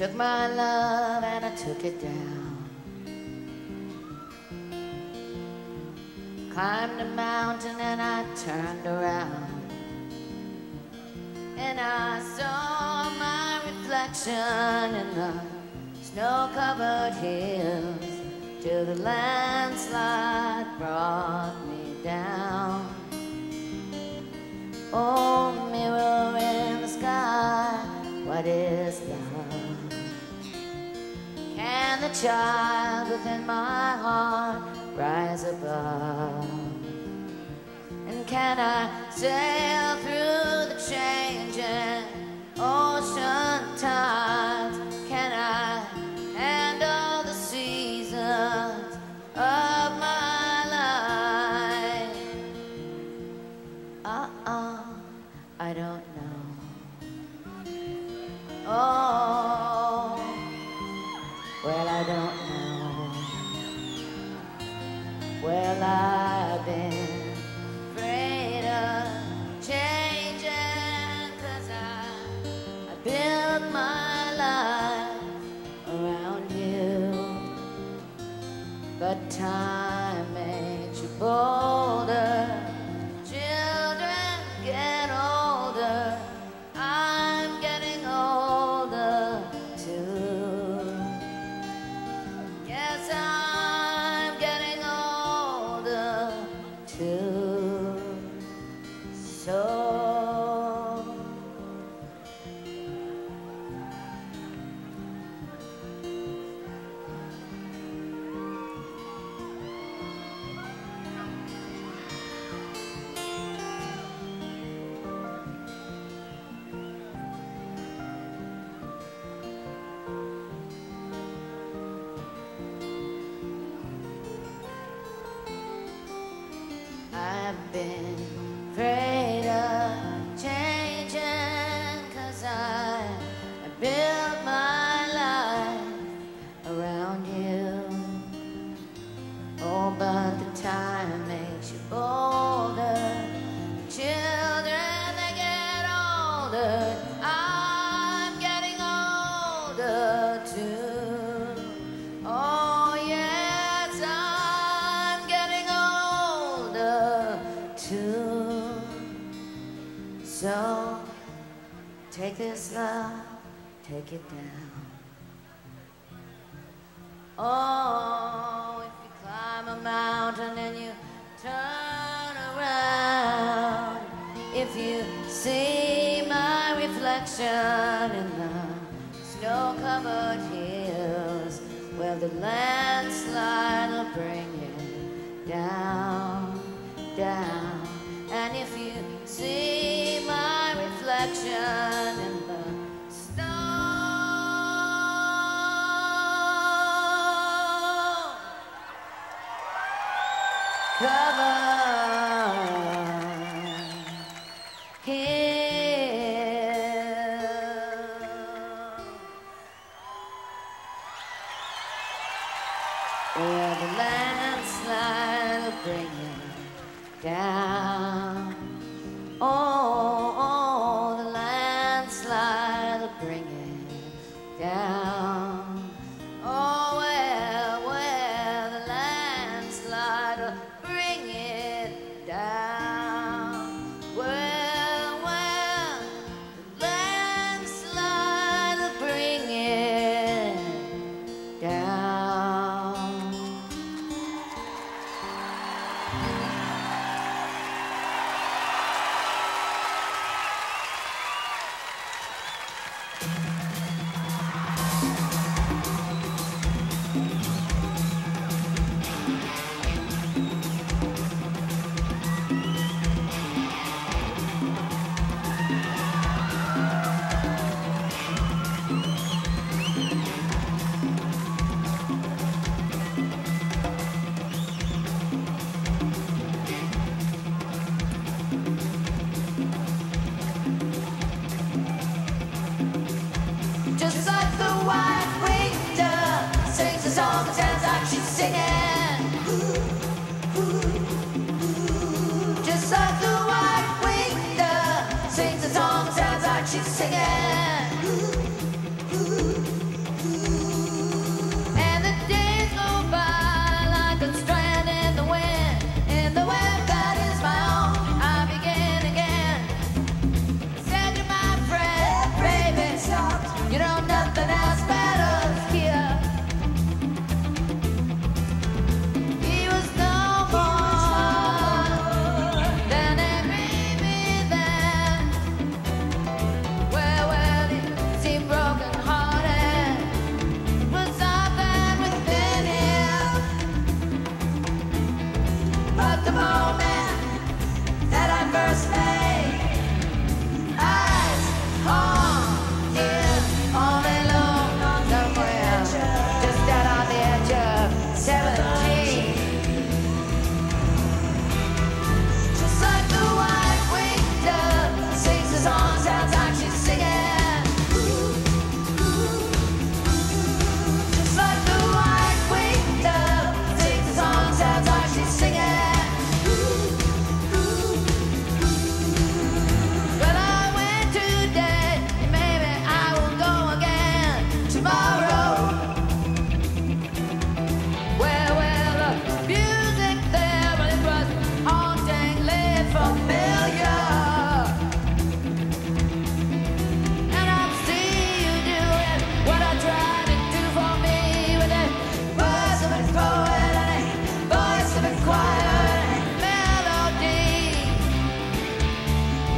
Took my love and I took it down. Climbed a mountain and I turned around. And I saw my reflection in the snow-covered hills till the landslide brought me down. Oh, mirror in the sky, what is love? Can the child within my heart rise above? And can I sail through take this love, take it down. Oh, if you climb a mountain and you turn around, if you see my reflection in the snow-covered hills, well, the landslide will bring down, down. Bring it down.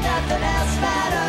nothing else matters.